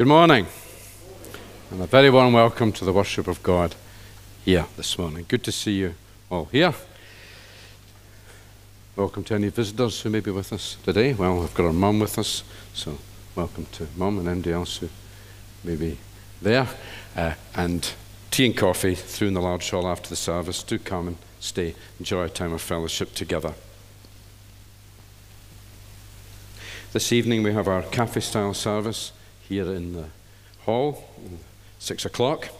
Good morning, and a very warm welcome to the worship of God here this morning. Good to see you all here. Welcome to any visitors who may be with us today. Well, we've got our mum with us, so welcome to mum and anybody else who may be there. Uh, and tea and coffee through in the large hall after the service. Do come and stay, enjoy a time of fellowship together. This evening we have our cafe style service here in the hall, six o'clock.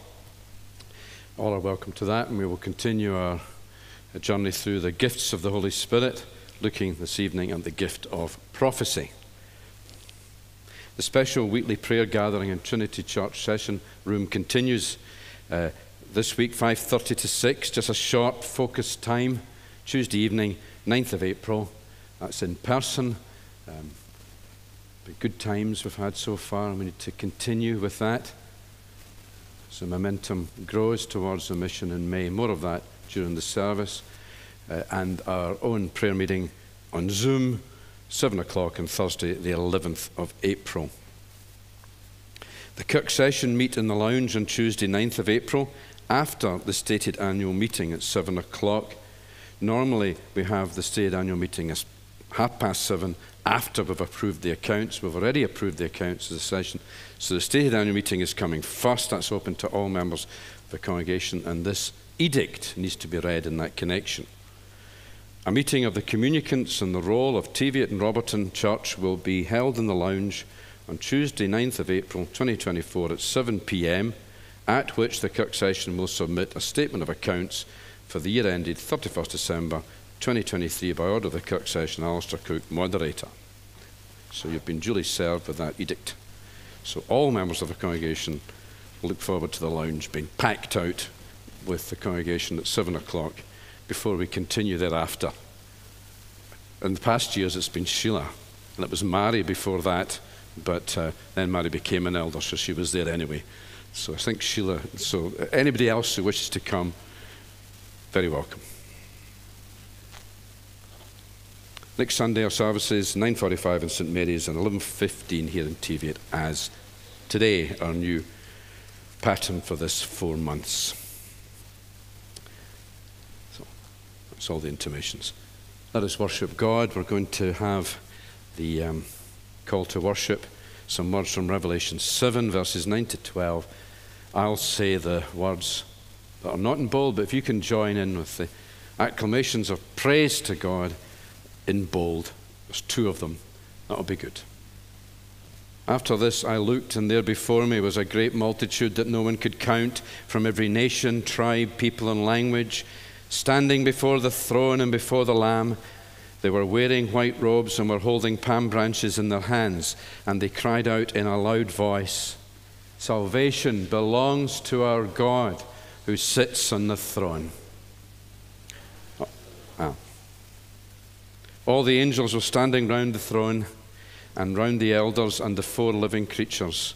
All are welcome to that, and we will continue our journey through the gifts of the Holy Spirit, looking this evening at the gift of prophecy. The special weekly prayer gathering in Trinity Church session room continues uh, this week, 5:30 to 6, just a short, focused time, Tuesday evening, 9th of April. That's in person. Um, good times we've had so far, and we need to continue with that. So momentum grows towards the mission in May. More of that during the service. Uh, and our own prayer meeting on Zoom, 7 o'clock on Thursday, the 11th of April. The Kirk session meet in the lounge on Tuesday, 9th of April, after the stated annual meeting at 7 o'clock. Normally, we have the stated annual meeting as half past 7 after we've approved the accounts. We've already approved the accounts of the session. So the stated annual meeting is coming first. That's open to all members of the congregation, and this edict needs to be read in that connection. A meeting of the communicants and the roll of Teviot and Roberton Church will be held in the lounge on Tuesday, 9th of April 2024 at 7 pm, at which the Kirk session will submit a statement of accounts for the year ended 31st December 2023 by order of the Kirk session, Alistair Cook, moderator. So you've been duly served with that edict. So all members of the congregation look forward to the lounge being packed out with the congregation at 7 o'clock before we continue thereafter. In the past years, it's been Sheila, and it was Mary before that, but uh, then Mary became an elder, so she was there anyway. So I think Sheila, so anybody else who wishes to come, very welcome. Next Sunday, our services 9:45 in St Mary's and 11:15 here in Teviot as today our new pattern for this four months. So that's all the intimations. Let us worship God. We're going to have the um, call to worship. Some words from Revelation 7, verses 9 to 12. I'll say the words that are not in bold, but if you can join in with the acclamations of praise to God in bold. There's two of them. That'll be good. After this, I looked, and there before me was a great multitude that no one could count from every nation, tribe, people, and language, standing before the throne and before the Lamb. They were wearing white robes and were holding palm branches in their hands, and they cried out in a loud voice Salvation belongs to our God who sits on the throne. Oh, ah. All the angels were standing round the throne and round the elders and the four living creatures.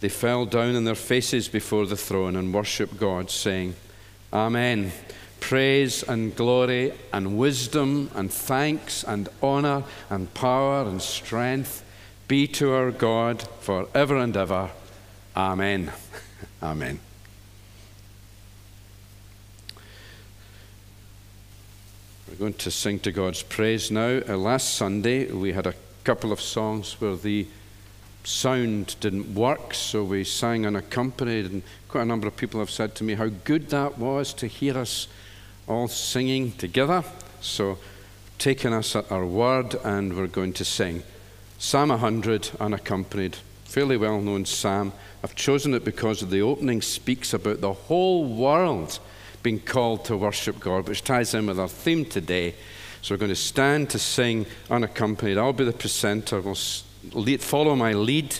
They fell down on their faces before the throne and worshipped God, saying, Amen. Praise and glory and wisdom and thanks and honor and power and strength be to our God for ever and ever. Amen. Amen. We're going to sing to God's praise now. Uh, last Sunday, we had a couple of songs where the sound didn't work, so we sang unaccompanied, and quite a number of people have said to me how good that was to hear us all singing together. So, taking us at our word, and we're going to sing Psalm 100 unaccompanied, fairly well known psalm. I've chosen it because the opening speaks about the whole world being called to worship God, which ties in with our theme today. So we're going to stand to sing unaccompanied. I'll be the presenter. We'll lead, follow my lead.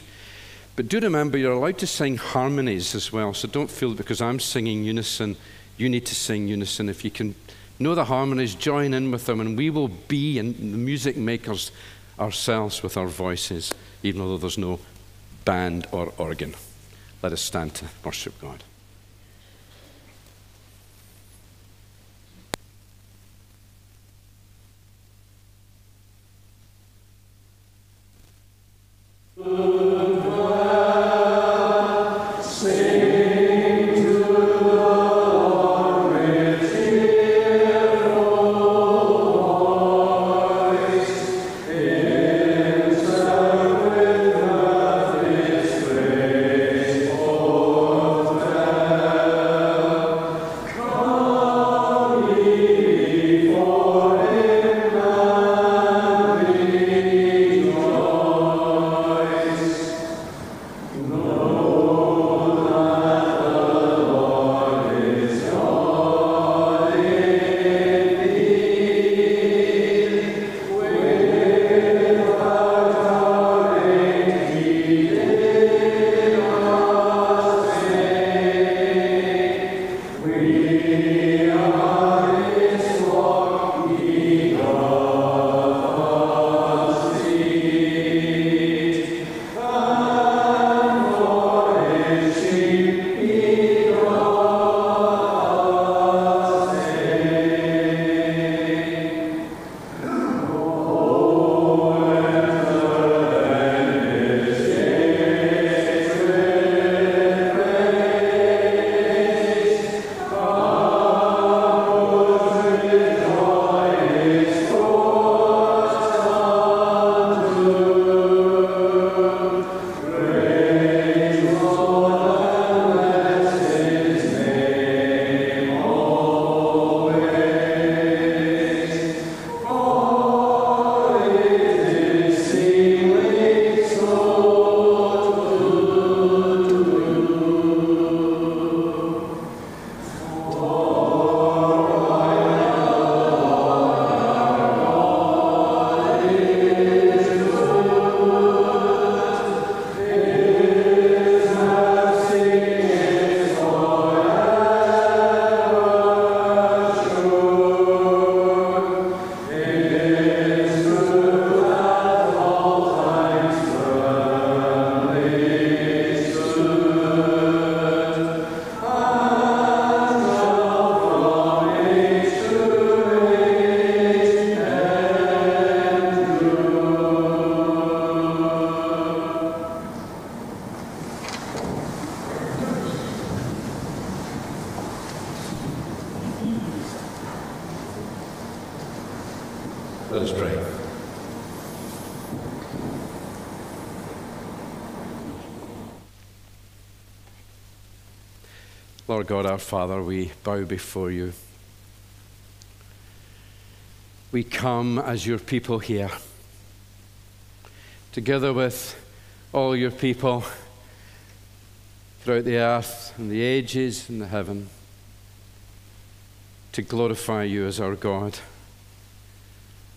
But do remember, you're allowed to sing harmonies as well. So don't feel because I'm singing unison, you need to sing unison. If you can know the harmonies, join in with them, and we will be and the music makers ourselves with our voices, even though there's no band or organ. Let us stand to worship God. Good God, our Father, we bow before you. We come as your people here, together with all your people throughout the earth and the ages and the heaven, to glorify you as our God.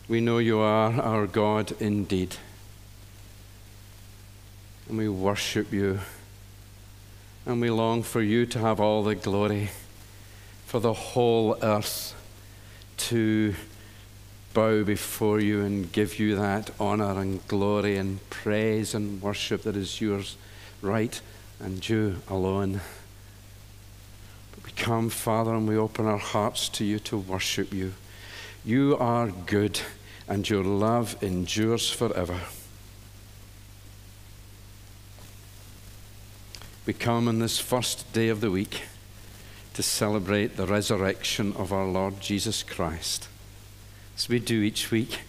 We know you are our God indeed. And we worship you. And we long for you to have all the glory, for the whole earth to bow before you and give you that honor and glory and praise and worship that is yours right and you alone. But we come, Father, and we open our hearts to you to worship you. You are good, and your love endures forever. We come on this first day of the week to celebrate the resurrection of our Lord Jesus Christ, as we do each week,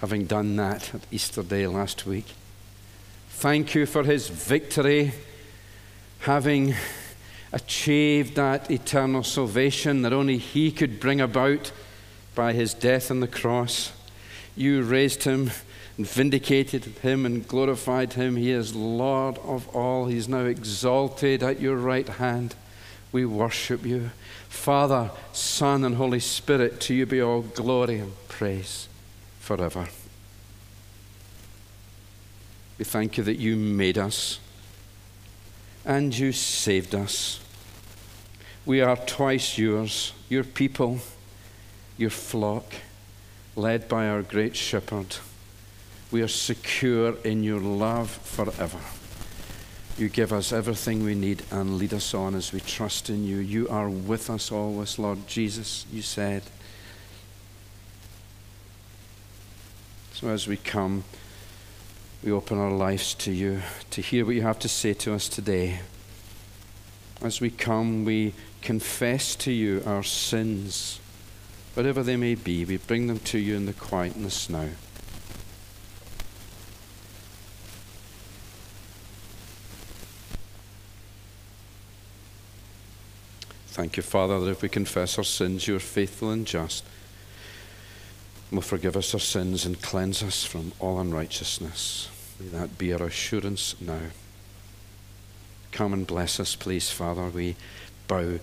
having done that at Easter Day last week. Thank you for his victory, having achieved that eternal salvation that only he could bring about by his death on the cross. You raised him and vindicated him and glorified him. He is Lord of all. He is now exalted at your right hand. We worship you. Father, Son, and Holy Spirit, to you be all glory and praise forever. We thank you that you made us and you saved us. We are twice yours, your people your flock, led by our great shepherd. We are secure in your love forever. You give us everything we need and lead us on as we trust in you. You are with us always, Lord Jesus, you said. So as we come, we open our lives to you to hear what you have to say to us today. As we come, we confess to you our sins whatever they may be, we bring them to you in the quietness now. Thank you, Father, that if we confess our sins, you are faithful and just will forgive us our sins and cleanse us from all unrighteousness. May that be our assurance now. Come and bless us, please, Father. We bow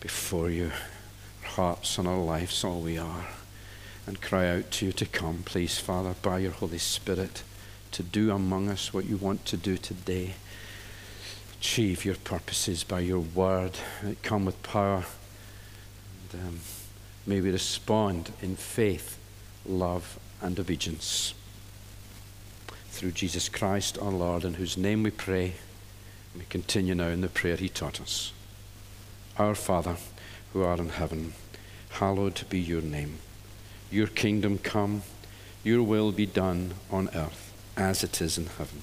before you our hearts and our lives, all we are, and cry out to you to come, please, Father, by your Holy Spirit, to do among us what you want to do today. Achieve your purposes by your word. that Come with power. And, um, may we respond in faith, love, and obedience. Through Jesus Christ our Lord, in whose name we pray. We continue now in the prayer he taught us. Our Father, who art in heaven, hallowed be your name. Your kingdom come, your will be done on earth as it is in heaven.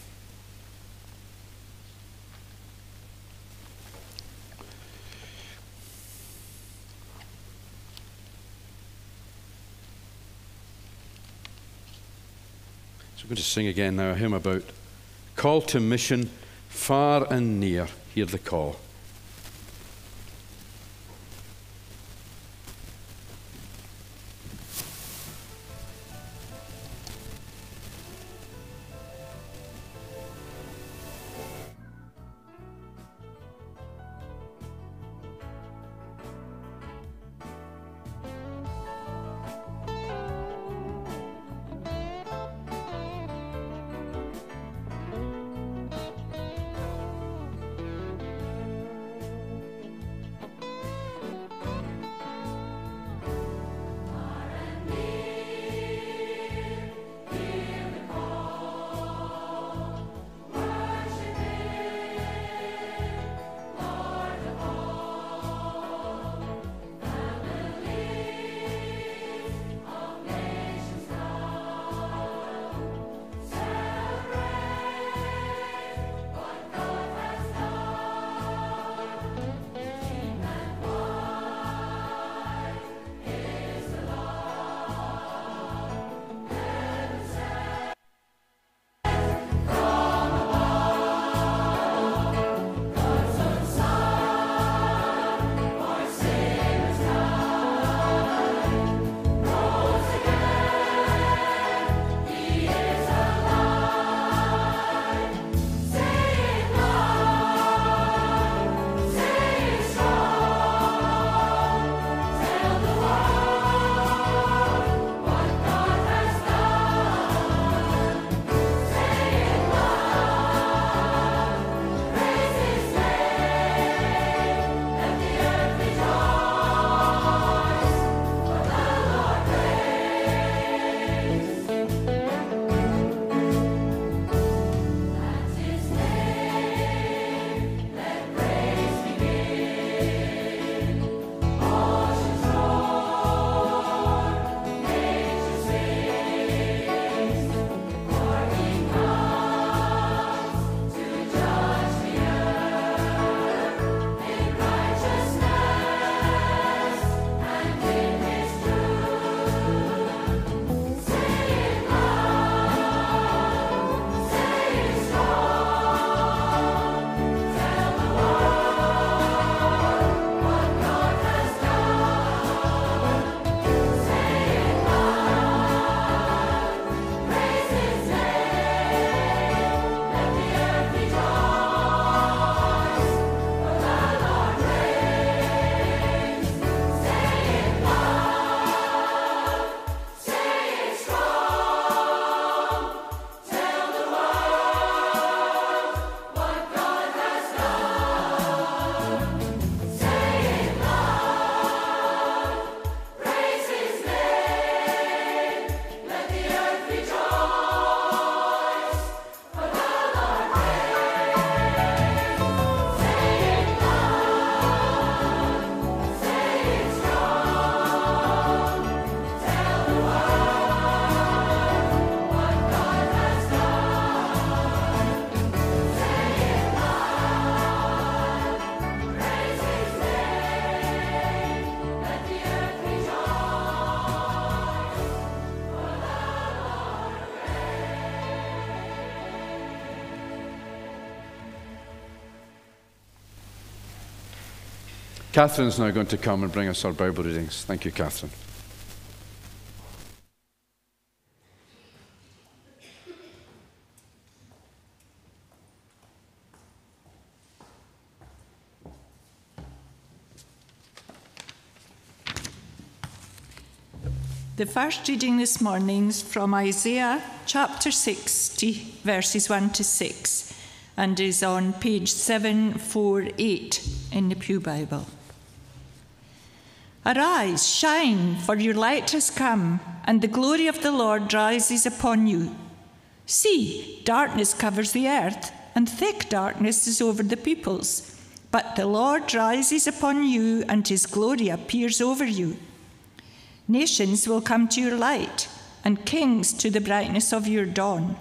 Going to sing again now a hymn about call to mission, far and near. Hear the call. Catherine's now going to come and bring us our Bible readings. Thank you, Catherine. The first reading this morning is from Isaiah chapter 60, verses 1 to 6, and is on page 748 in the Pew Bible. Arise, shine, for your light has come, and the glory of the Lord rises upon you. See, darkness covers the earth, and thick darkness is over the peoples. But the Lord rises upon you, and his glory appears over you. Nations will come to your light, and kings to the brightness of your dawn.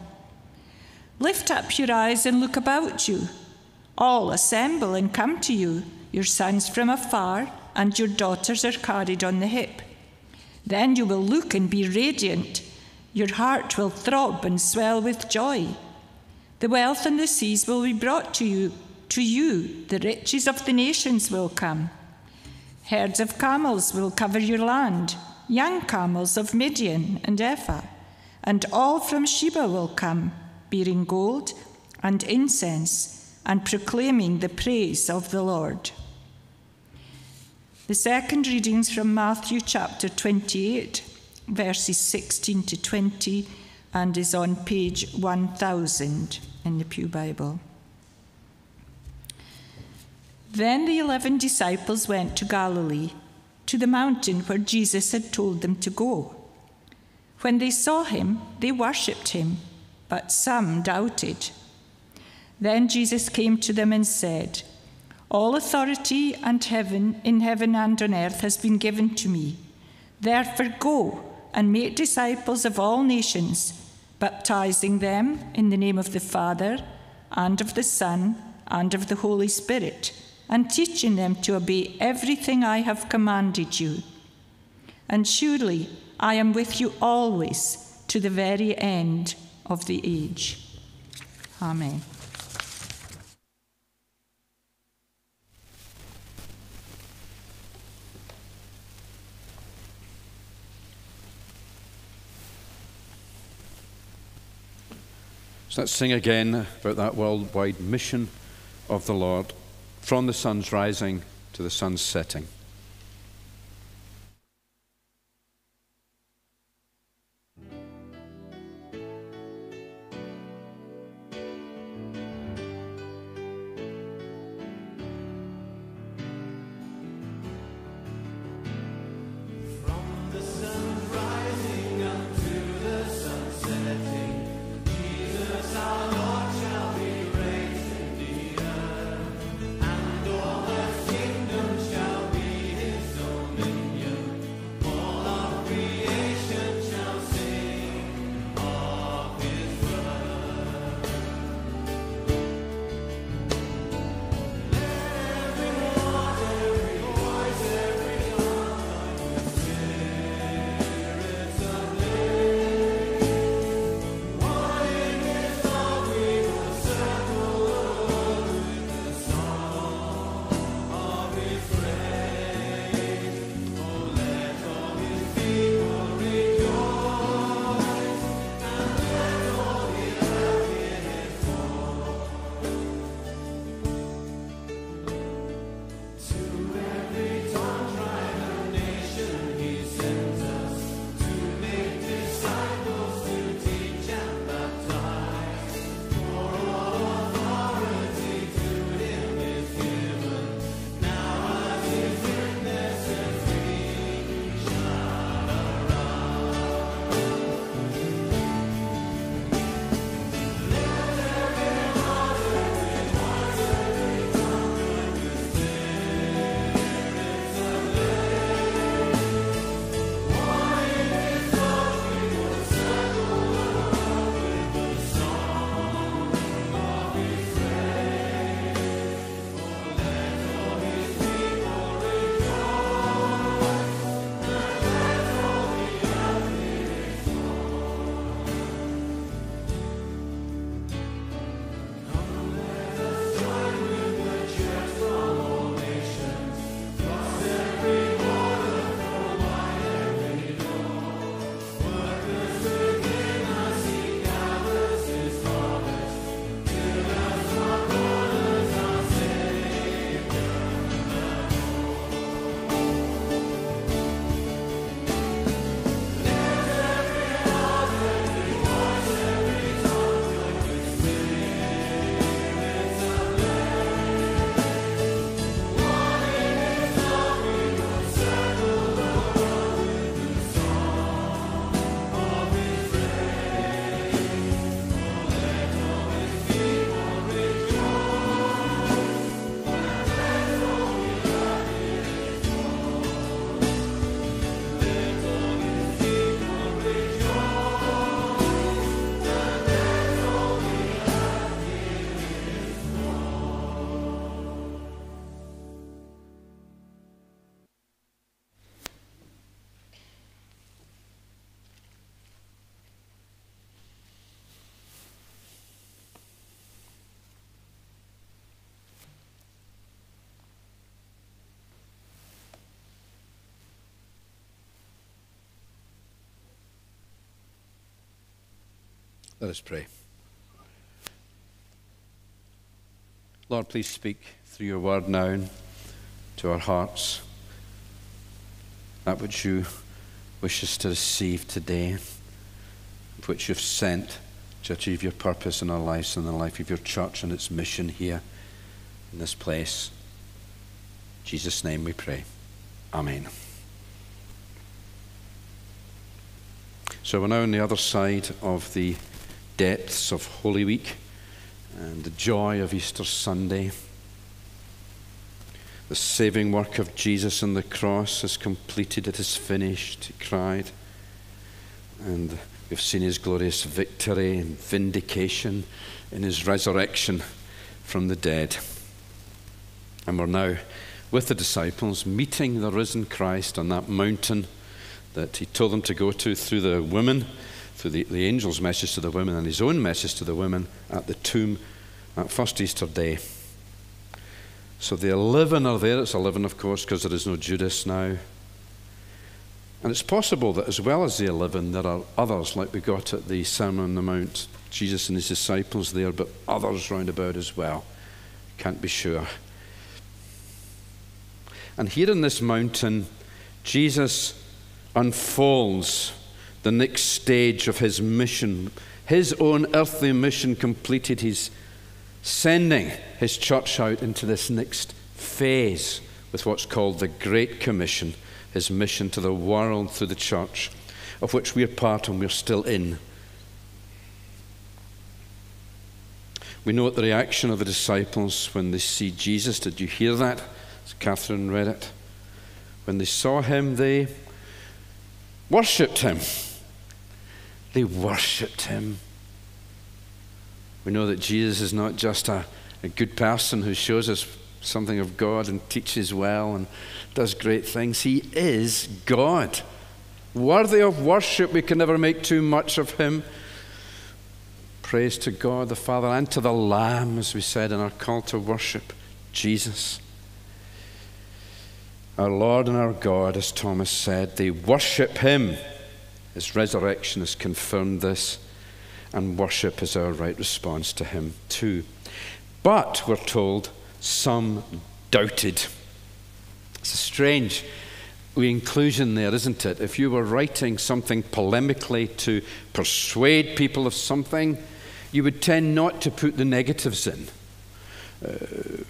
Lift up your eyes and look about you. All assemble and come to you, your sons from afar, and your daughters are carried on the hip. Then you will look and be radiant. Your heart will throb and swell with joy. The wealth and the seas will be brought to you. To you, the riches of the nations will come. Herds of camels will cover your land young camels of Midian and Ephah, and all from Sheba will come, bearing gold and incense, and proclaiming the praise of the Lord. The second readings from Matthew chapter 28, verses 16 to 20, and is on page 1000 in the Pew Bible. Then the eleven disciples went to Galilee to the mountain where Jesus had told them to go. When they saw him, they worshipped him, but some doubted. Then Jesus came to them and said, All authority and heaven in heaven and on earth has been given to me. Therefore go and make disciples of all nations, baptizing them in the name of the Father and of the Son and of the Holy Spirit and teaching them to obey everything I have commanded you. And surely I am with you always to the very end of the age. Amen. So let's sing again about that worldwide mission of the Lord from the sun's rising to the sun's setting. Let us pray. Lord, please speak through your word now to our hearts that which you wish us to receive today, which you've sent to achieve your purpose in our lives and the life of your church and its mission here in this place. In Jesus' name we pray. Amen. So we're now on the other side of the depths of Holy Week and the joy of Easter Sunday. The saving work of Jesus on the cross is completed, it is finished, he cried. And we've seen his glorious victory and vindication in his resurrection from the dead. And we're now with the disciples meeting the risen Christ on that mountain that he told them to go to through the women, through the, the angel's message to the women and his own message to the women at the tomb that first Easter day. So the 11 are there. It's 11, of course, because there is no Judas now. And it's possible that as well as the 11, there are others, like we got at the Sermon on the Mount, Jesus and his disciples there, but others round about as well. Can't be sure. And here in this mountain, Jesus unfolds the next stage of his mission. His own earthly mission completed, he's sending his church out into this next phase with what's called the Great Commission, his mission to the world through the church, of which we're part and we're still in. We know the reaction of the disciples when they see Jesus. Did you hear that? As Catherine read it. When they saw him, they worshipped him. They worshipped him. We know that Jesus is not just a, a good person who shows us something of God and teaches well and does great things. He is God. Worthy of worship, we can never make too much of him. Praise to God the Father and to the Lamb, as we said in our call to worship, Jesus. Our Lord and our God, as Thomas said, they worship him. His resurrection has confirmed this and worship is our right response to Him too. But, we're told, some doubted. It's a strange inclusion there, isn't it? If you were writing something polemically to persuade people of something, you would tend not to put the negatives in. Uh,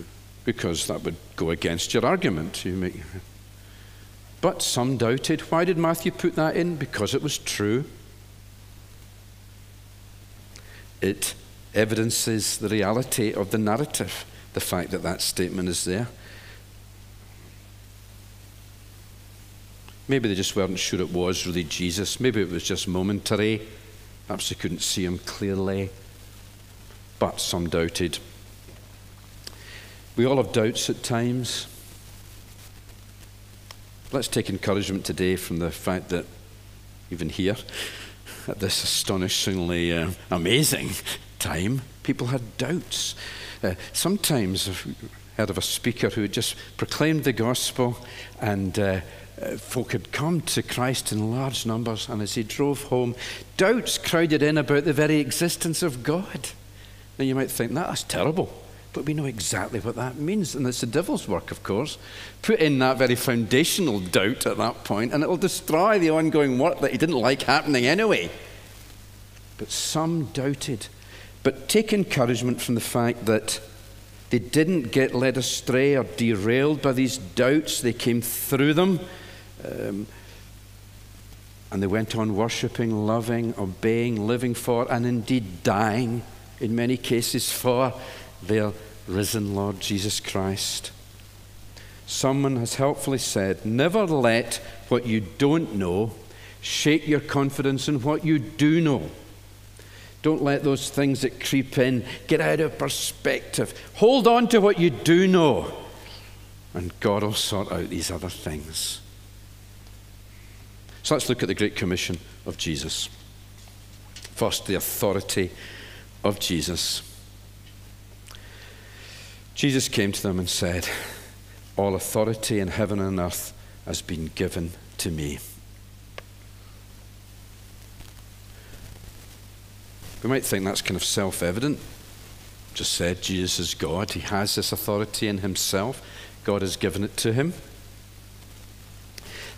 because that would go against your argument. You make, but some doubted. Why did Matthew put that in? Because it was true. it evidences the reality of the narrative, the fact that that statement is there. Maybe they just weren't sure it was really Jesus. Maybe it was just momentary. Perhaps they couldn't see him clearly. But some doubted. We all have doubts at times. Let's take encouragement today from the fact that even here, at this astonishingly uh, amazing time, people had doubts. Uh, sometimes I've heard of a speaker who had just proclaimed the gospel and uh, folk had come to Christ in large numbers, and as he drove home, doubts crowded in about the very existence of God. Now you might think, that's terrible. But we know exactly what that means. And it's the devil's work, of course. Put in that very foundational doubt at that point, and it'll destroy the ongoing work that he didn't like happening anyway. But some doubted. But take encouragement from the fact that they didn't get led astray or derailed by these doubts, they came through them. Um, and they went on worshipping, loving, obeying, living for, and indeed dying in many cases for their risen Lord Jesus Christ. Someone has helpfully said, Never let what you don't know shake your confidence in what you do know. Don't let those things that creep in get out of perspective. Hold on to what you do know, and God will sort out these other things. So let's look at the Great Commission of Jesus. First, the authority of Jesus. Jesus came to them and said, All authority in heaven and earth has been given to me. We might think that's kind of self evident. Just said Jesus is God. He has this authority in himself, God has given it to him.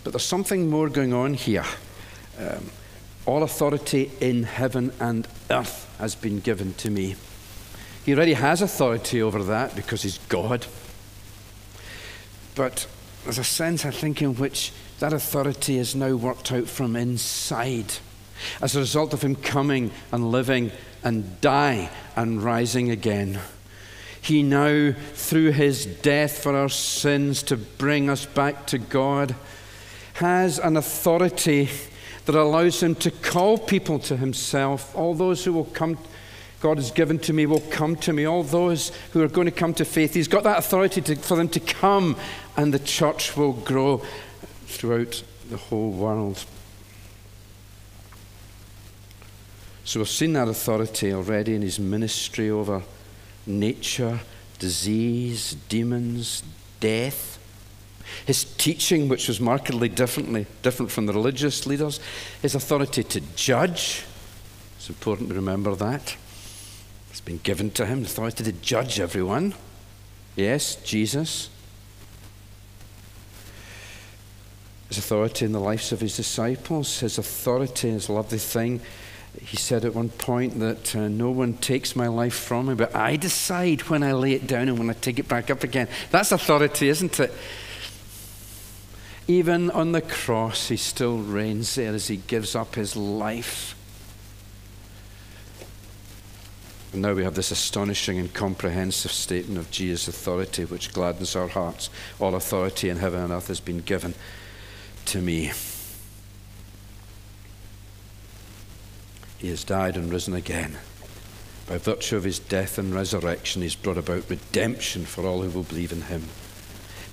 But there's something more going on here. Um, all authority in heaven and earth has been given to me. He already has authority over that because he's God. But there's a sense, I think, in which that authority is now worked out from inside as a result of him coming and living and die and rising again. He now, through his death for our sins to bring us back to God, has an authority that allows him to call people to himself. All those who will come, God has given to me, will come to me. All those who are going to come to faith, he's got that authority to, for them to come, and the church will grow throughout the whole world. So we've seen that authority already in his ministry over nature, disease, demons, death. His teaching, which was markedly differently different from the religious leaders, his authority to judge. It's important to remember that. It's been given to him, the authority to judge everyone. Yes, Jesus. His authority in the lives of his disciples, his authority, in his lovely thing. He said at one point that uh, no one takes my life from me, but I decide when I lay it down and when I take it back up again. That's authority, isn't it? Even on the cross, he still reigns there as he gives up his life. And now we have this astonishing and comprehensive statement of Jesus' authority, which gladdens our hearts. All authority in heaven and earth has been given to me. He has died and risen again. By virtue of his death and resurrection, he's brought about redemption for all who will believe in him.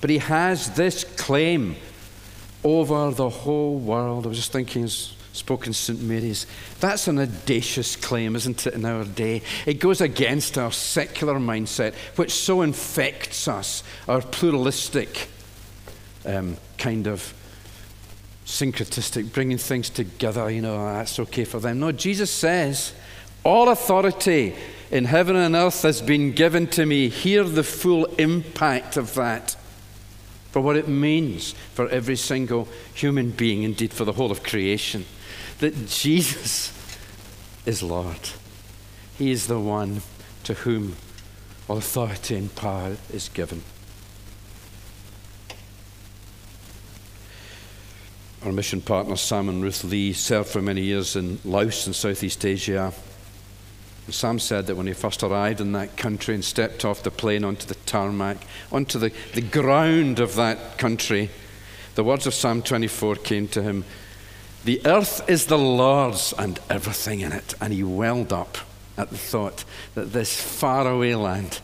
But he has this claim over the whole world. I was just thinking, spoken St. Mary's. That's an audacious claim, isn't it, in our day? It goes against our secular mindset, which so infects us, our pluralistic um, kind of syncretistic, bringing things together, you know, that's okay for them. No, Jesus says, All authority in heaven and earth has been given to me. Hear the full impact of that for what it means for every single human being, indeed for the whole of creation, that Jesus is Lord. He is the one to whom authority and power is given. Our mission partner, Sam and Ruth Lee, served for many years in Laos in Southeast Asia. And Sam said that when he first arrived in that country and stepped off the plane onto the tarmac, onto the, the ground of that country, the words of Psalm 24 came to him The earth is the Lord's and everything in it. And he welled up at the thought that this faraway land,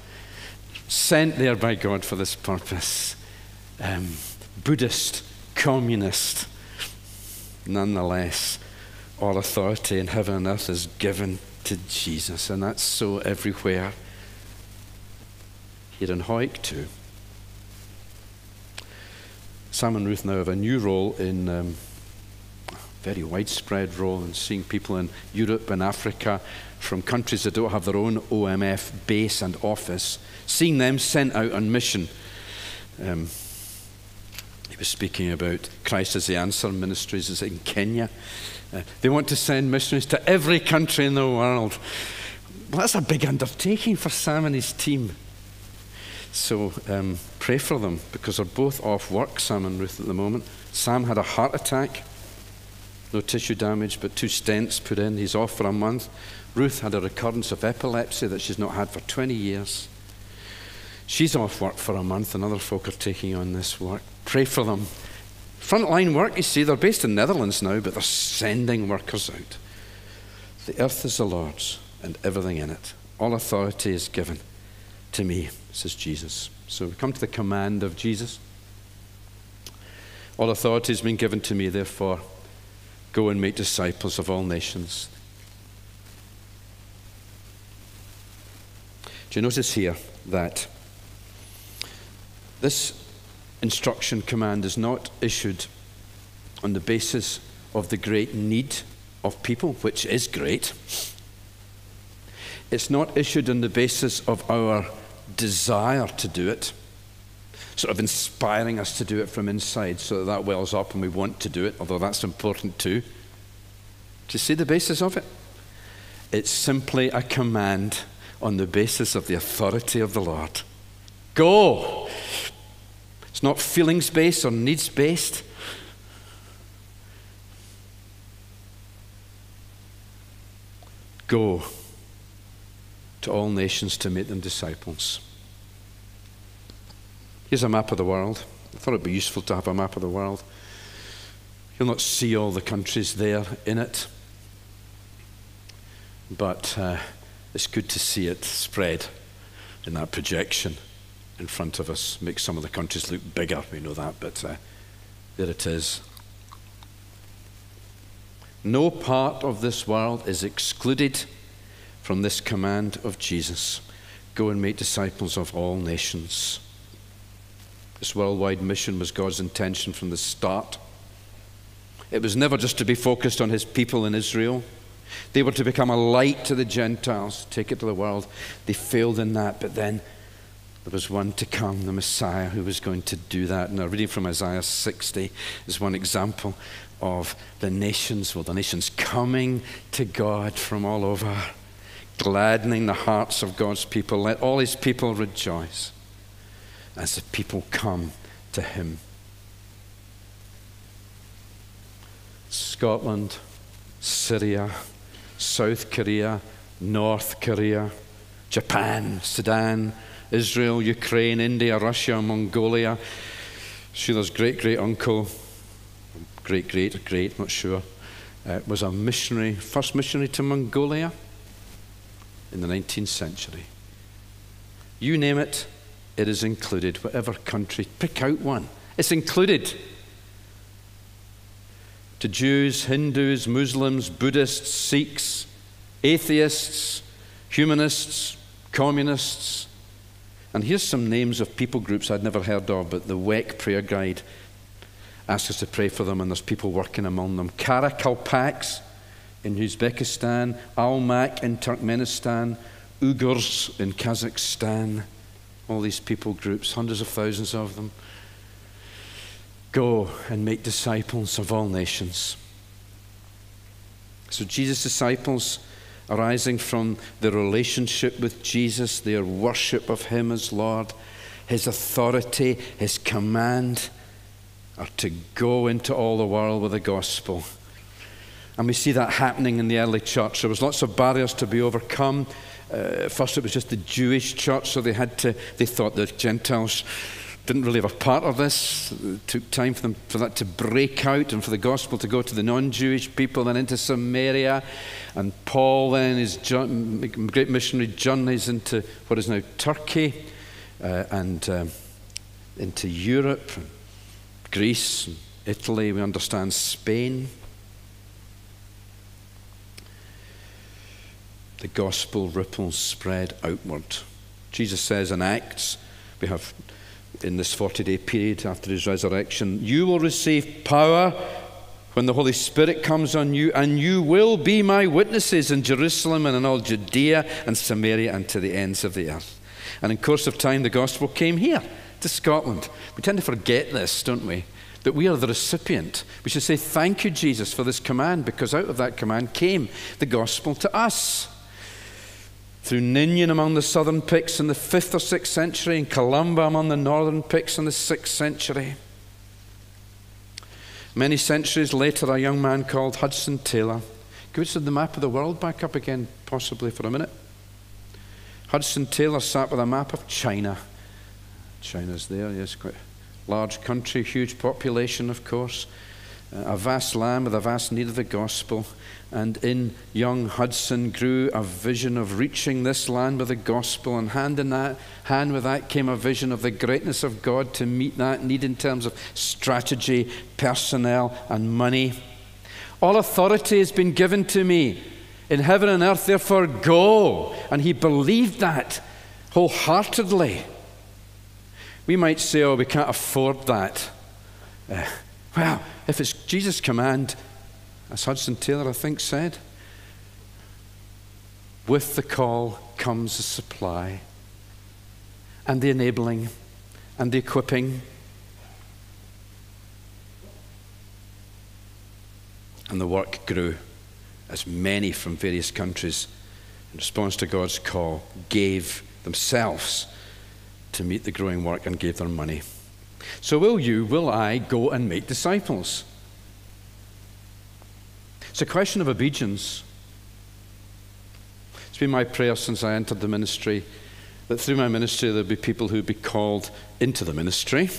sent there by God for this purpose, um, Buddhist, communist, nonetheless, all authority in heaven and earth is given to Jesus, and that's so everywhere. Here in Hawick, too. Sam and Ruth now have a new role in um, very widespread role in seeing people in Europe and Africa from countries that don't have their own OMF base and office, seeing them sent out on mission. Um, he was speaking about Christ is the Answer ministries in Kenya. Uh, they want to send missionaries to every country in the world. Well, that's a big undertaking for Sam and his team. So um, pray for them because they're both off work, Sam and Ruth, at the moment. Sam had a heart attack, no tissue damage, but two stents put in. He's off for a month. Ruth had a recurrence of epilepsy that she's not had for 20 years. She's off work for a month, and other folk are taking on this work. Pray for them. Frontline work, you see, they're based in Netherlands now, but they're sending workers out. The earth is the Lord's and everything in it. All authority is given to me, says Jesus. So we come to the command of Jesus. All authority has been given to me, therefore, go and make disciples of all nations. Do you notice here that this instruction command is not issued on the basis of the great need of people, which is great. It's not issued on the basis of our desire to do it, sort of inspiring us to do it from inside so that that wells up and we want to do it, although that's important too. Do you see the basis of it? It's simply a command on the basis of the authority of the Lord. Go! It's not feelings based or needs based. Go to all nations to make them disciples. Here's a map of the world. I thought it'd be useful to have a map of the world. You'll not see all the countries there in it, but uh, it's good to see it spread in that projection in front of us. Makes some of the countries look bigger, we know that, but uh, there it is. No part of this world is excluded from this command of Jesus go and make disciples of all nations. This worldwide mission was God's intention from the start. It was never just to be focused on his people in Israel. They were to become a light to the Gentiles, take it to the world. They failed in that, but then there was one to come, the Messiah, who was going to do that. And a reading from Isaiah 60 is one example of the nations, well, the nations coming to God from all over, gladdening the hearts of God's people. Let all his people rejoice as the people come to him. Scotland, Syria, South Korea, North Korea, Japan, Sudan, Israel, Ukraine, India, Russia, Mongolia. Sheila's great great uncle, great great great, not sure, uh, was a missionary, first missionary to Mongolia in the 19th century. You name it, it is included. Whatever country, pick out one. It's included. To Jews, Hindus, Muslims, Buddhists, Sikhs, atheists, humanists, communists. And here's some names of people groups I'd never heard of, but the WEC prayer guide asks us to pray for them, and there's people working among them. Karakalpaks in Uzbekistan, Almak in Turkmenistan, Uyghurs in Kazakhstan, all these people groups, hundreds of thousands of them. Go and make disciples of all nations. So, Jesus' disciples, arising from their relationship with Jesus, their worship of Him as Lord, His authority, His command, are to go into all the world with the gospel. And we see that happening in the early church. There was lots of barriers to be overcome. Uh, first, it was just the Jewish church, so they had to. They thought the Gentiles didn't really have a part of this. It took time for them for that to break out and for the gospel to go to the non-Jewish people, then into Samaria, and Paul then his great missionary journeys into what is now Turkey uh, and um, into Europe, Greece, Italy. We understand Spain. The gospel ripples spread outward. Jesus says in Acts, we have in this 40 day period after his resurrection, you will receive power when the Holy Spirit comes on you, and you will be my witnesses in Jerusalem and in all Judea and Samaria and to the ends of the earth. And in course of time, the gospel came here to Scotland. We tend to forget this, don't we? That we are the recipient. We should say, Thank you, Jesus, for this command, because out of that command came the gospel to us through Ninian among the southern Picts in the 5th or 6th century, and Columba among the northern Picts in the 6th century. Many centuries later, a young man called Hudson Taylor. Can we set the map of the world back up again, possibly for a minute? Hudson Taylor sat with a map of China. China's there, yes, quite large country, huge population, of course, uh, a vast land with a vast need of the gospel. And in young Hudson grew a vision of reaching this land with the gospel, and hand in that, hand with that came a vision of the greatness of God to meet that need in terms of strategy, personnel, and money. All authority has been given to me in heaven and earth, therefore go. And he believed that wholeheartedly. We might say, oh, we can't afford that. Uh, well, if it's Jesus' command, as Hudson Taylor, I think, said. With the call comes the supply and the enabling and the equipping. And the work grew as many from various countries, in response to God's call, gave themselves to meet the growing work and gave their money. So, will you, will I go and make disciples? It's a question of obedience. It's been my prayer since I entered the ministry that through my ministry there'd be people who'd be called into the ministry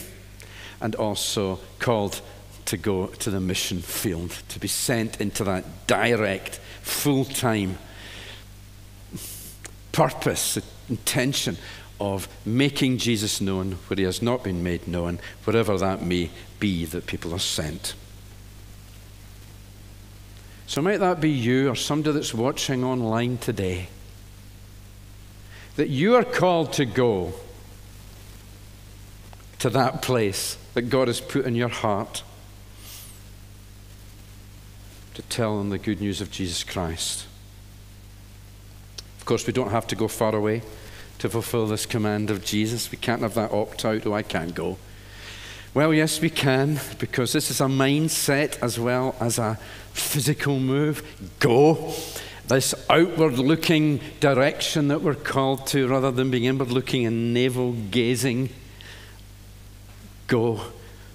and also called to go to the mission field, to be sent into that direct, full time purpose, intention of making Jesus known where he has not been made known, wherever that may be that people are sent. So, might that be you or somebody that's watching online today? That you are called to go to that place that God has put in your heart to tell them the good news of Jesus Christ. Of course, we don't have to go far away to fulfill this command of Jesus. We can't have that opt out, oh, I can't go. Well, yes, we can, because this is a mindset as well as a physical move. Go. This outward looking direction that we're called to, rather than being inward looking and navel gazing. Go.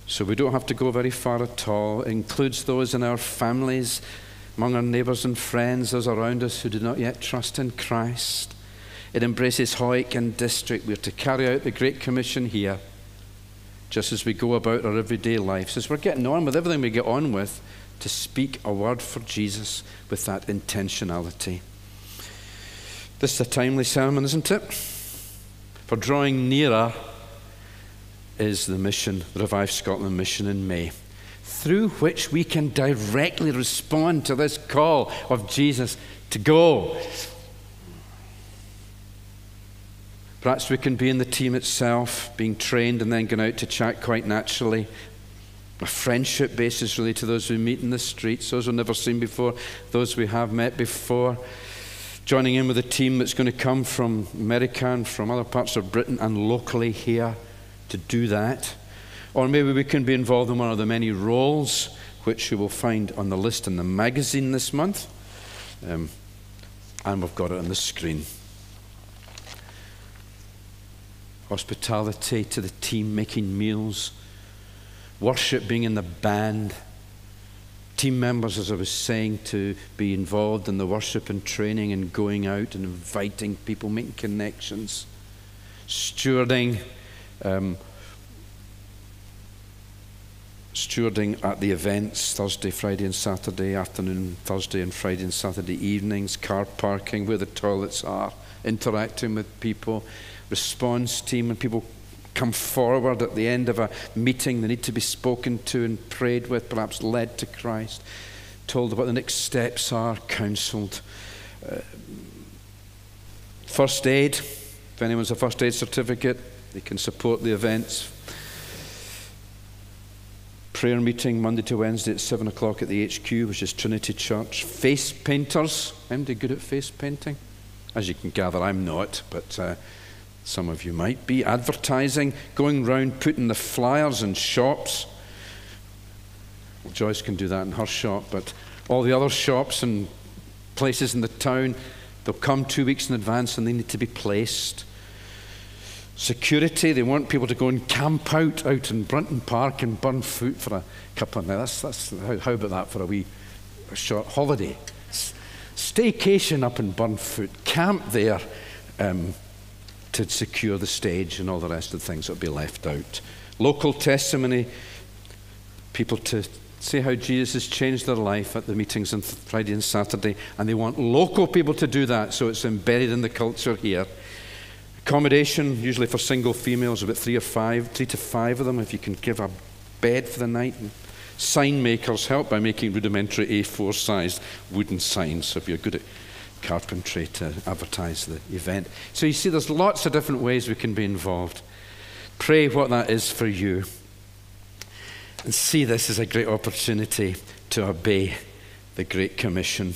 So we don't have to go very far at all. It includes those in our families, among our neighbours and friends, those around us who do not yet trust in Christ. It embraces Hawick and district. We're to carry out the Great Commission here, just as we go about our everyday lives, as we're getting on with everything we get on with, to speak a word for Jesus with that intentionality. This is a timely sermon, isn't it? For drawing nearer is the mission, the Revive Scotland mission in May, through which we can directly respond to this call of Jesus to go. Perhaps we can be in the team itself, being trained and then going out to chat quite naturally. A friendship basis, really, to those we meet in the streets, those we've never seen before, those we have met before. Joining in with a team that's going to come from America and from other parts of Britain and locally here to do that. Or maybe we can be involved in one of the many roles which you will find on the list in the magazine this month. Um, and we've got it on the screen. Hospitality to the team, making meals, worship being in the band, team members, as I was saying, to be involved in the worship and training and going out and inviting people, making connections, stewarding um, stewarding at the events Thursday, Friday, and Saturday afternoon, Thursday and Friday and Saturday evenings, car parking where the toilets are, interacting with people, response team when people come forward at the end of a meeting, they need to be spoken to and prayed with, perhaps led to Christ, told what the next steps are, counselled. Uh, first aid, if anyone's a first aid certificate, they can support the events. Prayer meeting Monday to Wednesday at 7 o'clock at the HQ, which is Trinity Church. Face painters. Anybody good at face painting? As you can gather, I'm not, but uh, some of you might be. Advertising, going round putting the flyers in shops. Well, Joyce can do that in her shop, but all the other shops and places in the town, they'll come two weeks in advance and they need to be placed security. They want people to go and camp out out in Brunton Park and Burnfoot for a couple of nights. That's, that's, how, how about that for a wee a short holiday? Staycation up in Burnfoot, camp there um, to secure the stage and all the rest of the things that will be left out. Local testimony, people to see how Jesus has changed their life at the meetings on Friday and Saturday, and they want local people to do that so it's embedded in the culture here. Accommodation, usually for single females, about three or five, three to five of them, if you can give a bed for the night. And sign makers help by making rudimentary A4 sized wooden signs, so if you're good at carpentry to advertise the event. So you see, there's lots of different ways we can be involved. Pray what that is for you. And see this as a great opportunity to obey the Great Commission.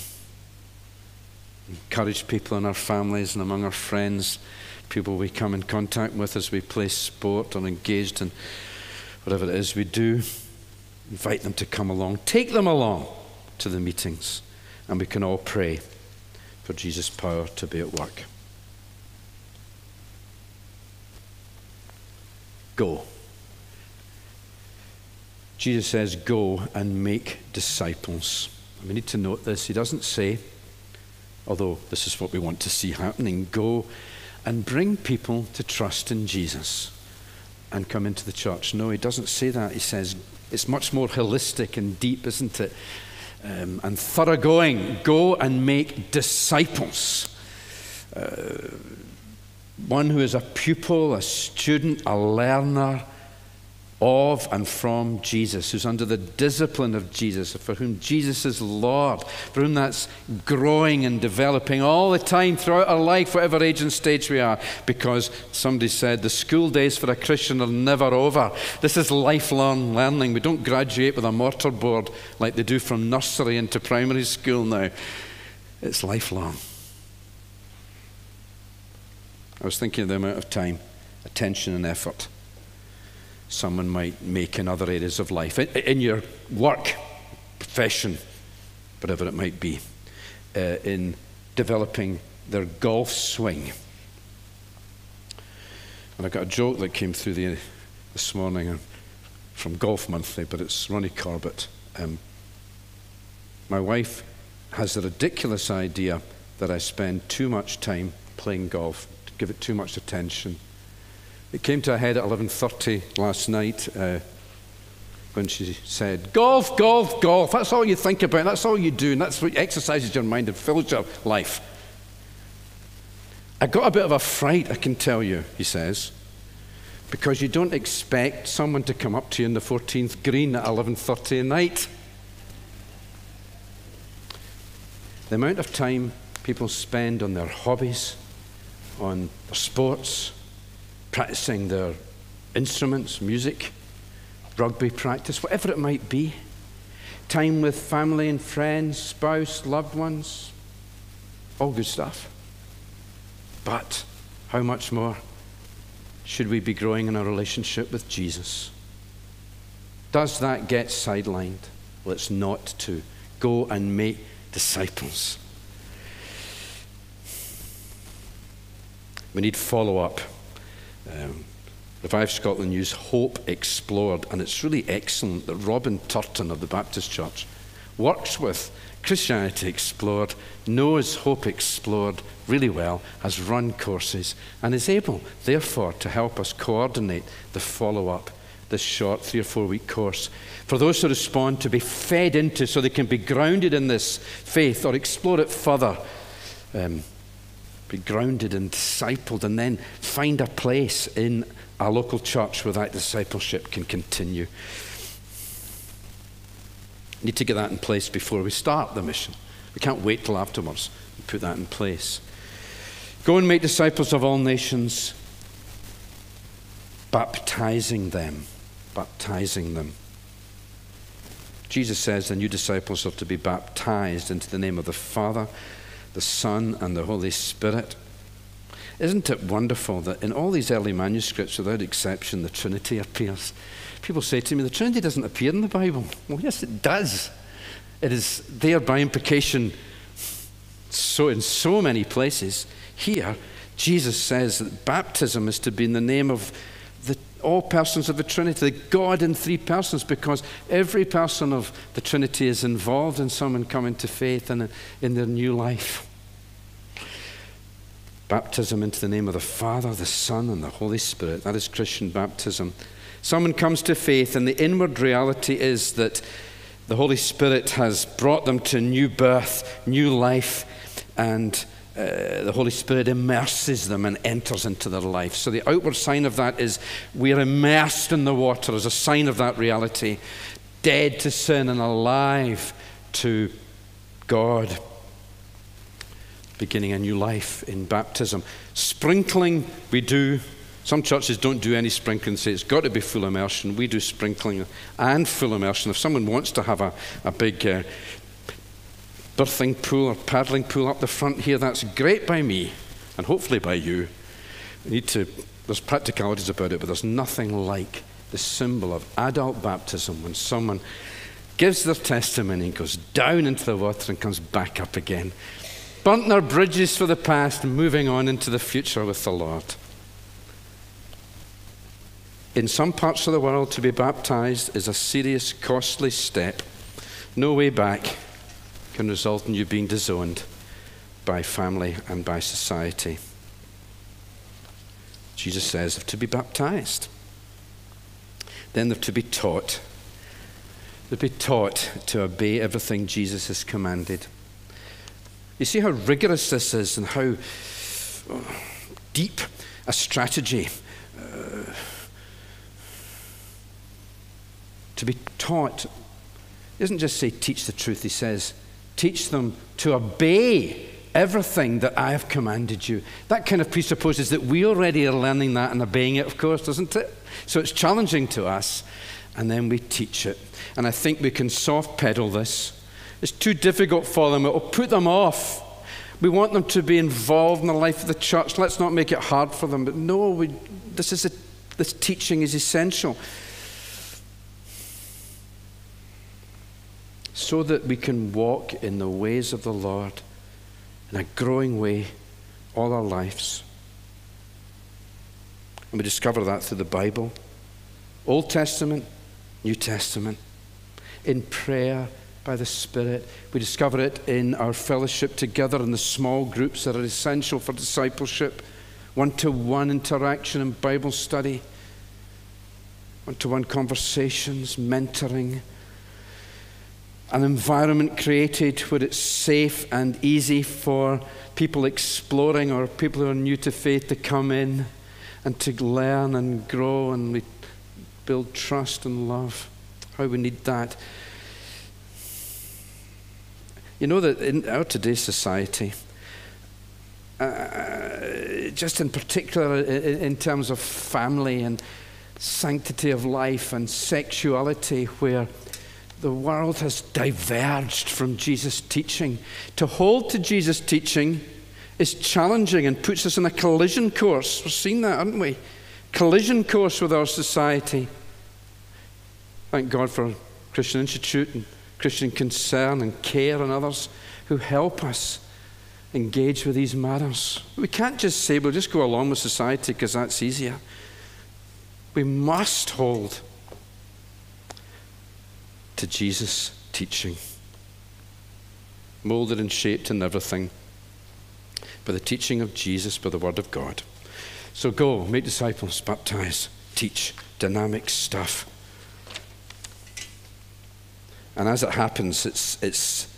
encourage people in our families and among our friends, people we come in contact with as we play sport or engaged in whatever it is we do. Invite them to come along. Take them along to the meetings, and we can all pray for Jesus' power to be at work. Go. Jesus says, Go and make disciples. We need to note this. He doesn't say, although this is what we want to see happening, go and bring people to trust in Jesus and come into the church. No, he doesn't say that. He says, it's much more holistic and deep, isn't it? Um, and thoroughgoing. Go and make disciples. Uh, one who is a pupil, a student, a learner of and from Jesus, who's under the discipline of Jesus, for whom Jesus is Lord, for whom that's growing and developing all the time throughout our life, whatever age and stage we are, because somebody said the school days for a Christian are never over. This is lifelong learning. We don't graduate with a mortarboard like they do from nursery into primary school now. It's lifelong. I was thinking of the amount of time, attention, and effort someone might make in other areas of life, in your work, profession, whatever it might be, uh, in developing their golf swing. And I got a joke that came through the, this morning uh, from Golf Monthly, but it's Ronnie Corbett. Um, my wife has the ridiculous idea that I spend too much time playing golf, give it too much attention. It came to a head at 11:30 last night uh, when she said, "Golf, golf, golf. That's all you think about. That's all you do, and that's what exercises your mind and fills your life." I got a bit of a fright, I can tell you, he says, because you don't expect someone to come up to you in the 14th green at 11:30 at night. The amount of time people spend on their hobbies, on their sports, practicing their instruments, music, rugby practice, whatever it might be, time with family and friends, spouse, loved ones, all good stuff. But how much more should we be growing in our relationship with Jesus? Does that get sidelined? Well, it's not to. Go and make disciples. We need follow up. Um, Revive Scotland News Hope Explored, and it's really excellent that Robin Turton of the Baptist Church works with Christianity Explored, knows Hope Explored really well, has run courses, and is able, therefore, to help us coordinate the follow up, this short three or four week course. For those who respond, to be fed into so they can be grounded in this faith or explore it further. Um, be grounded and discipled, and then find a place in a local church where that discipleship can continue. Need to get that in place before we start the mission. We can't wait till afterwards and put that in place. Go and make disciples of all nations, baptizing them. Baptizing them. Jesus says the new disciples are to be baptized into the name of the Father the Son, and the Holy Spirit. Isn't it wonderful that in all these early manuscripts, without exception, the Trinity appears? People say to me, the Trinity doesn't appear in the Bible. Well, yes, it does. It is there by implication so in so many places. Here, Jesus says that baptism is to be in the name of all persons of the Trinity, God in three persons, because every person of the Trinity is involved in someone coming to faith and in their new life. Baptism into the name of the Father, the Son, and the Holy Spirit. That is Christian baptism. Someone comes to faith, and the inward reality is that the Holy Spirit has brought them to new birth, new life, and uh, the Holy Spirit immerses them and enters into their life. So the outward sign of that is we're immersed in the water as a sign of that reality, dead to sin and alive to God beginning a new life in baptism. Sprinkling, we do. Some churches don't do any sprinkling, say it's got to be full immersion. We do sprinkling and full immersion. If someone wants to have a, a big uh, birthing pool or paddling pool up the front here, that's great by me and hopefully by you. We need to, there's practicalities about it, but there's nothing like the symbol of adult baptism when someone gives their testimony and goes down into the water and comes back up again. Burnt their bridges for the past, moving on into the future with the Lord. In some parts of the world, to be baptized is a serious, costly step. No way back can result in you being disowned by family and by society. Jesus says, have to be baptized. Then they're to be taught. They're to be taught to obey everything Jesus has commanded. You see how rigorous this is and how deep a strategy. Uh, to be taught he doesn't just say teach the truth, he says teach them to obey everything that I have commanded you. That kind of presupposes that we already are learning that and obeying it, of course, doesn't it? So it's challenging to us, and then we teach it. And I think we can soft pedal this. It's too difficult for them, it will put them off. We want them to be involved in the life of the church. Let's not make it hard for them. But no, we, this, is a, this teaching is essential. So that we can walk in the ways of the Lord in a growing way all our lives. And we discover that through the Bible Old Testament, New Testament, in prayer by the Spirit. We discover it in our fellowship together in the small groups that are essential for discipleship, one to one interaction and Bible study, one to one conversations, mentoring an environment created where it's safe and easy for people exploring or people who are new to faith to come in and to learn and grow and we build trust and love. How we need that. You know that in our today's society, uh, just in particular in, in terms of family and sanctity of life and sexuality, where the world has diverged from Jesus' teaching. To hold to Jesus' teaching is challenging and puts us in a collision course. We've seen that, haven't we? Collision course with our society. Thank God for Christian Institute and Christian Concern and Care and others who help us engage with these matters. We can't just say we'll just go along with society because that's easier. We must hold to Jesus' teaching, molded and shaped in everything by the teaching of Jesus, by the Word of God. So go, make disciples, baptize, teach, dynamic stuff. And as it happens, it's, it's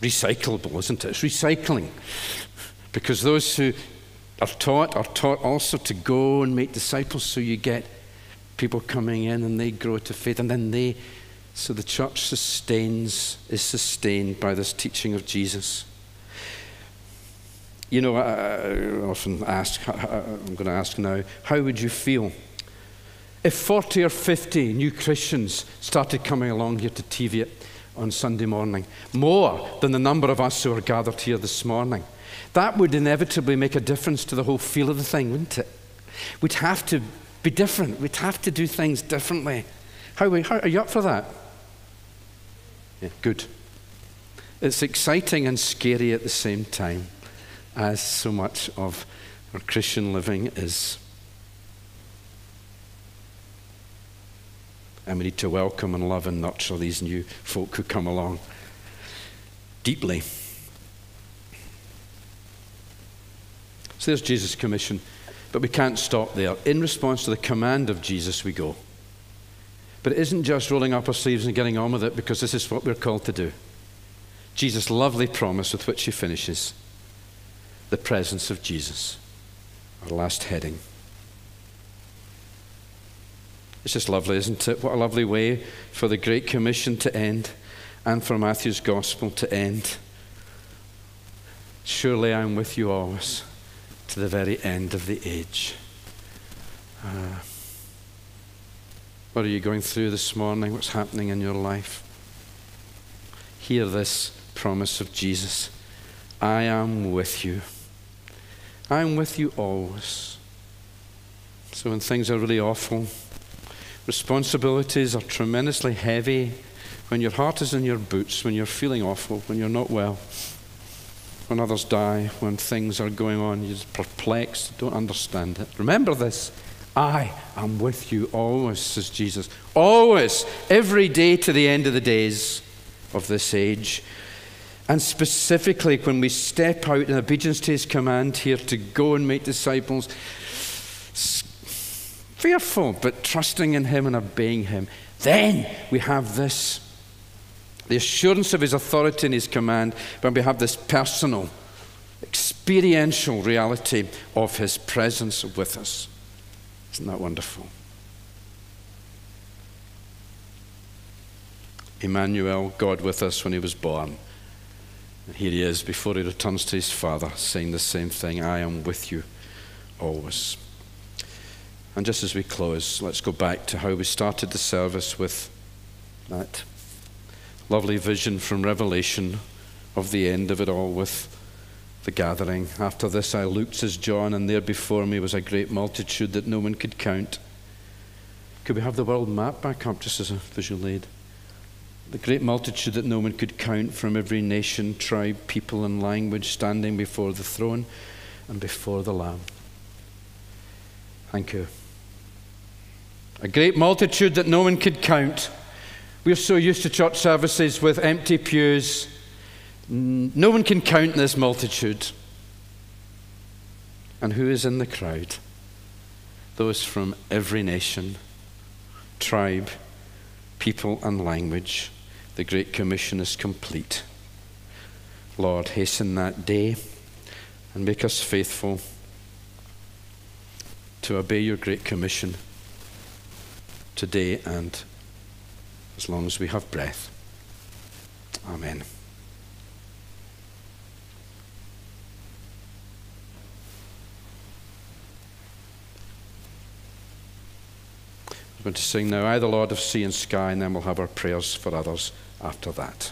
recyclable, isn't it? It's recycling. Because those who are taught are taught also to go and make disciples, so you get people coming in and they grow to faith, and then they so the church sustains, is sustained by this teaching of Jesus. You know, I often ask, I'm going to ask now, how would you feel if 40 or 50 new Christians started coming along here to Teviot on Sunday morning, more than the number of us who are gathered here this morning? That would inevitably make a difference to the whole feel of the thing, wouldn't it? We'd have to be different. We'd have to do things differently. How, how are you up for that? Yeah, good. It's exciting and scary at the same time, as so much of our Christian living is. And we need to welcome and love and nurture these new folk who come along deeply. So there's Jesus' commission, but we can't stop there. In response to the command of Jesus, we go. But it isn't just rolling up our sleeves and getting on with it because this is what we're called to do. Jesus' lovely promise with which he finishes the presence of Jesus. Our last heading. It's just lovely, isn't it? What a lovely way for the Great Commission to end and for Matthew's Gospel to end. Surely I'm with you always to the very end of the age. Uh, what are you going through this morning? What's happening in your life? Hear this promise of Jesus I am with you. I am with you always. So when things are really awful, responsibilities are tremendously heavy, when your heart is in your boots, when you're feeling awful, when you're not well, when others die, when things are going on, you're perplexed, don't understand it. Remember this. I am with you always, says Jesus. Always, every day to the end of the days of this age. And specifically, when we step out in obedience to his command here to go and make disciples, fearful, but trusting in him and obeying him, then we have this the assurance of his authority and his command, but we have this personal, experiential reality of his presence with us. Isn't that wonderful? Emmanuel, God with us when he was born. And here he is before he returns to his Father, saying the same thing I am with you always. And just as we close, let's go back to how we started the service with that lovely vision from Revelation of the end of it all with the gathering. After this, I looked, says John, and there before me was a great multitude that no one could count. Could we have the world map back up just as a visual aid? The great multitude that no one could count from every nation, tribe, people, and language standing before the throne and before the Lamb. Thank you. A great multitude that no one could count. We're so used to church services with empty pews no one can count this multitude. And who is in the crowd? Those from every nation, tribe, people, and language. The Great Commission is complete. Lord, hasten that day and make us faithful to obey your Great Commission today and as long as we have breath. Amen. Going to sing now, I, the Lord of sea and sky, and then we'll have our prayers for others after that.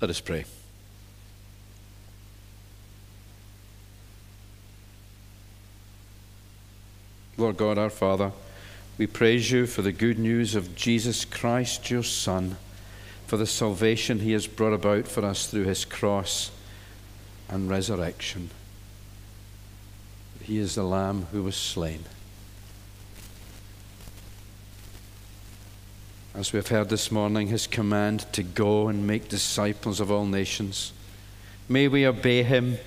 Let us pray. Lord God, our Father, we praise you for the good news of Jesus Christ, your Son, for the salvation he has brought about for us through his cross and resurrection. He is the Lamb who was slain. As we have heard this morning, his command to go and make disciples of all nations. May we obey him,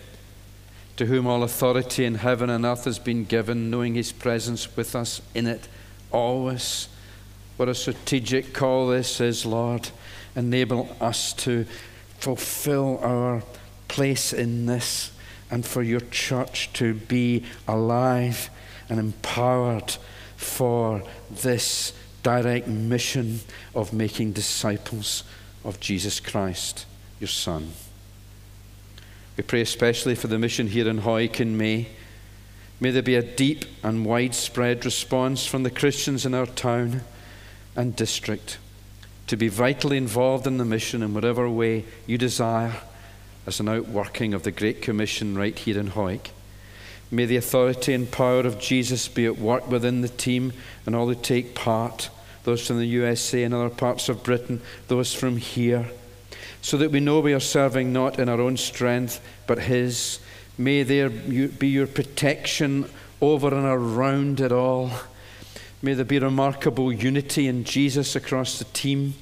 to whom all authority in heaven and earth has been given, knowing his presence with us in it always. What a strategic call this is, Lord. Enable us to fulfill our place in this and for your church to be alive and empowered for this direct mission of making disciples of Jesus Christ, your Son. We pray especially for the mission here in Hawick in May. May there be a deep and widespread response from the Christians in our town and district to be vitally involved in the mission in whatever way you desire as an outworking of the Great Commission right here in Hawick. May the authority and power of Jesus be at work within the team and all who take part, those from the USA and other parts of Britain, those from here, so that we know we are serving not in our own strength, but His. May there be your protection over and around it all. May there be remarkable unity in Jesus across the team.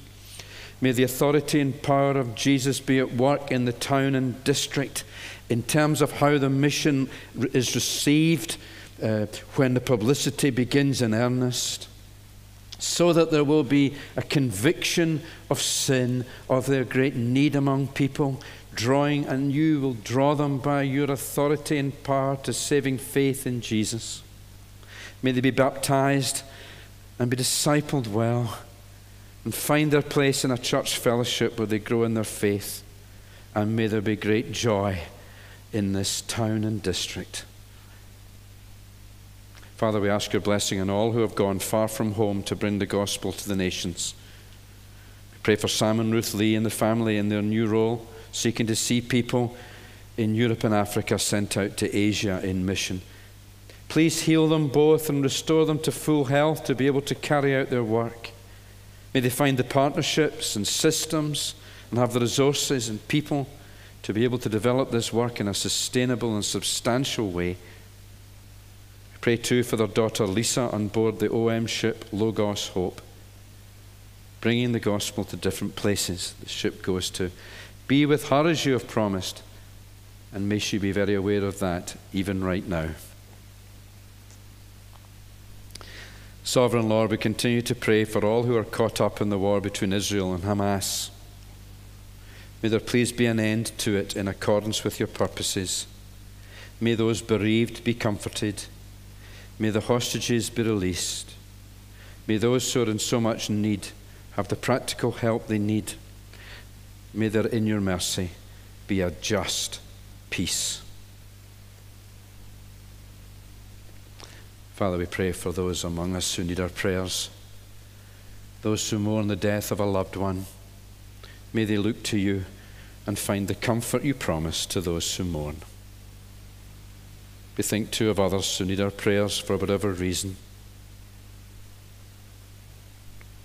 May the authority and power of Jesus be at work in the town and district in terms of how the mission is received uh, when the publicity begins in earnest, so that there will be a conviction of sin, of their great need among people, drawing, and you will draw them by your authority and power to saving faith in Jesus. May they be baptized and be discipled well and find their place in a church fellowship where they grow in their faith. And may there be great joy in this town and district. Father, we ask your blessing on all who have gone far from home to bring the gospel to the nations. We pray for Sam and Ruth Lee and the family in their new role, seeking to see people in Europe and Africa sent out to Asia in mission. Please heal them both and restore them to full health to be able to carry out their work. May they find the partnerships and systems and have the resources and people to be able to develop this work in a sustainable and substantial way. Pray too for their daughter Lisa on board the OM ship Logos Hope, bringing the gospel to different places the ship goes to. Be with her as you have promised, and may she be very aware of that even right now. Sovereign Lord, we continue to pray for all who are caught up in the war between Israel and Hamas. May there please be an end to it in accordance with your purposes. May those bereaved be comforted. May the hostages be released. May those who are in so much need have the practical help they need. May there, in your mercy, be a just peace. Father, we pray for those among us who need our prayers, those who mourn the death of a loved one May they look to you and find the comfort you promise to those who mourn. We think too of others who need our prayers for whatever reason.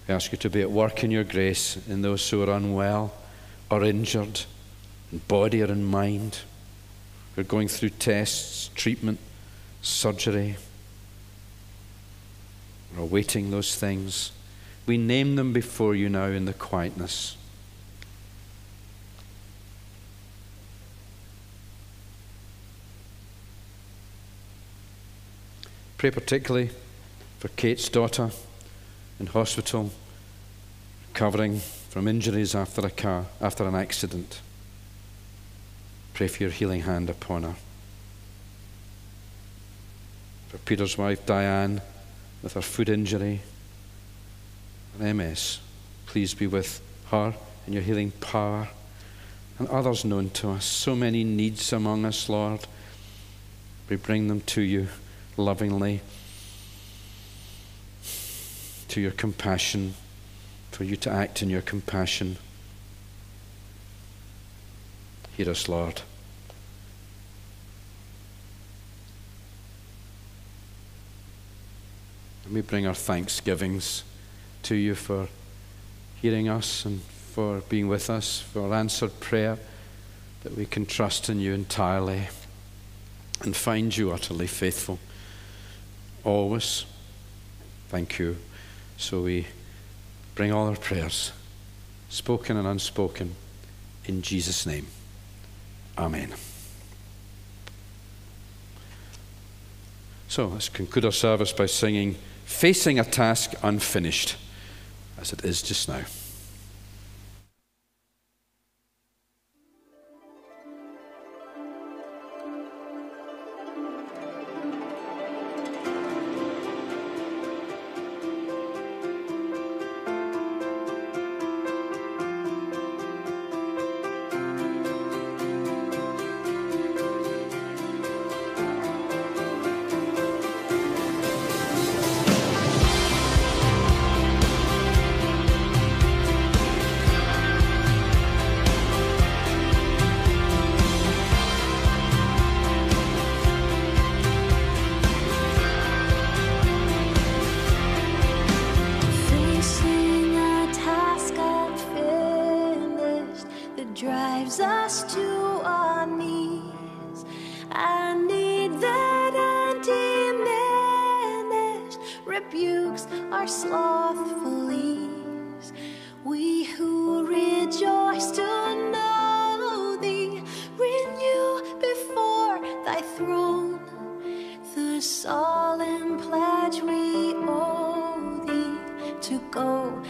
We ask you to be at work in your grace in those who are unwell or injured in body or in mind, who are going through tests, treatment, surgery, or awaiting those things. We name them before you now in the quietness. Pray particularly for Kate's daughter in hospital, recovering from injuries after, a car, after an accident. Pray for your healing hand upon her. For Peter's wife, Diane, with her foot injury and MS, please be with her in your healing power and others known to us. So many needs among us, Lord. We bring them to you lovingly to your compassion, for you to act in your compassion. Hear us, Lord. And we bring our thanksgivings to you for hearing us and for being with us, for answered prayer, that we can trust in you entirely and find you utterly faithful. Always. Thank you. So we bring all our prayers, spoken and unspoken, in Jesus' name. Amen. So let's conclude our service by singing facing a task unfinished, as it is just now. a solemn pledge we owe thee to go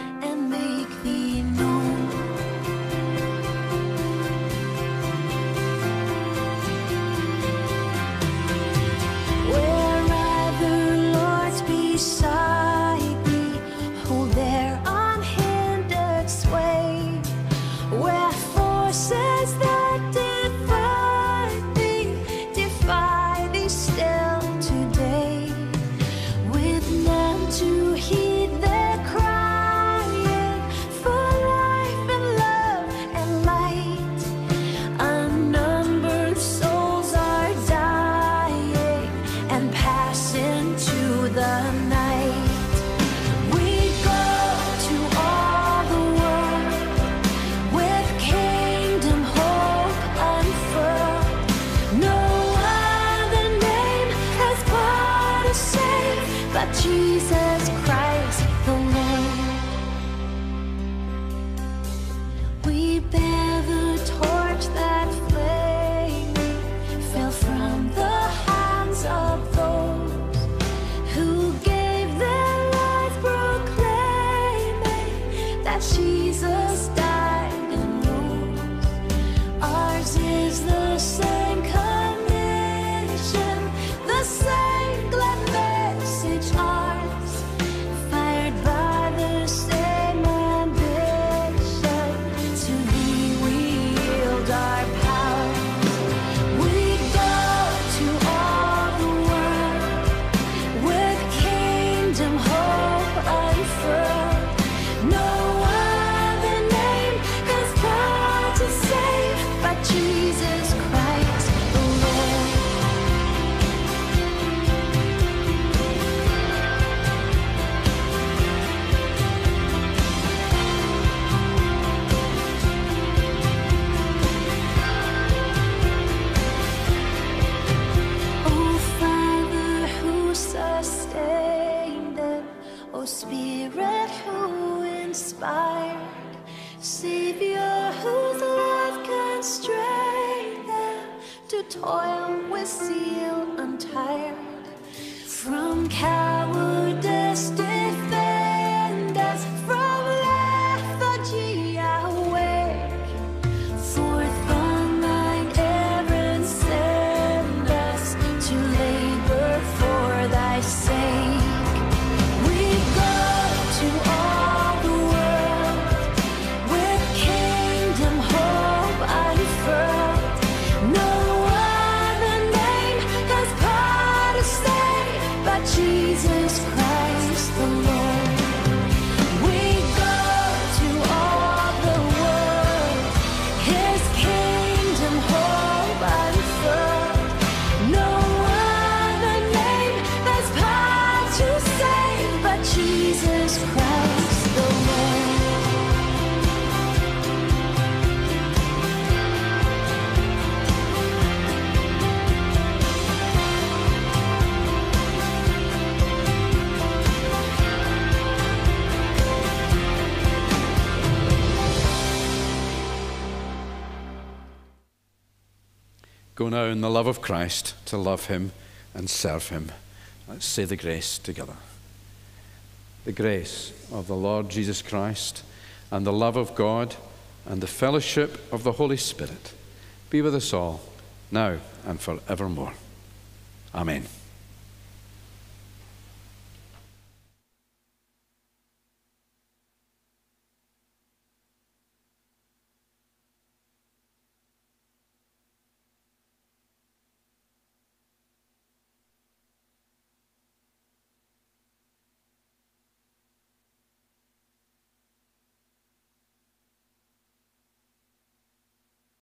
Jesus Christ Now in the love of Christ to love him and serve him. Let's say the grace together. The grace of the Lord Jesus Christ and the love of God and the fellowship of the Holy Spirit be with us all now and forevermore. Amen.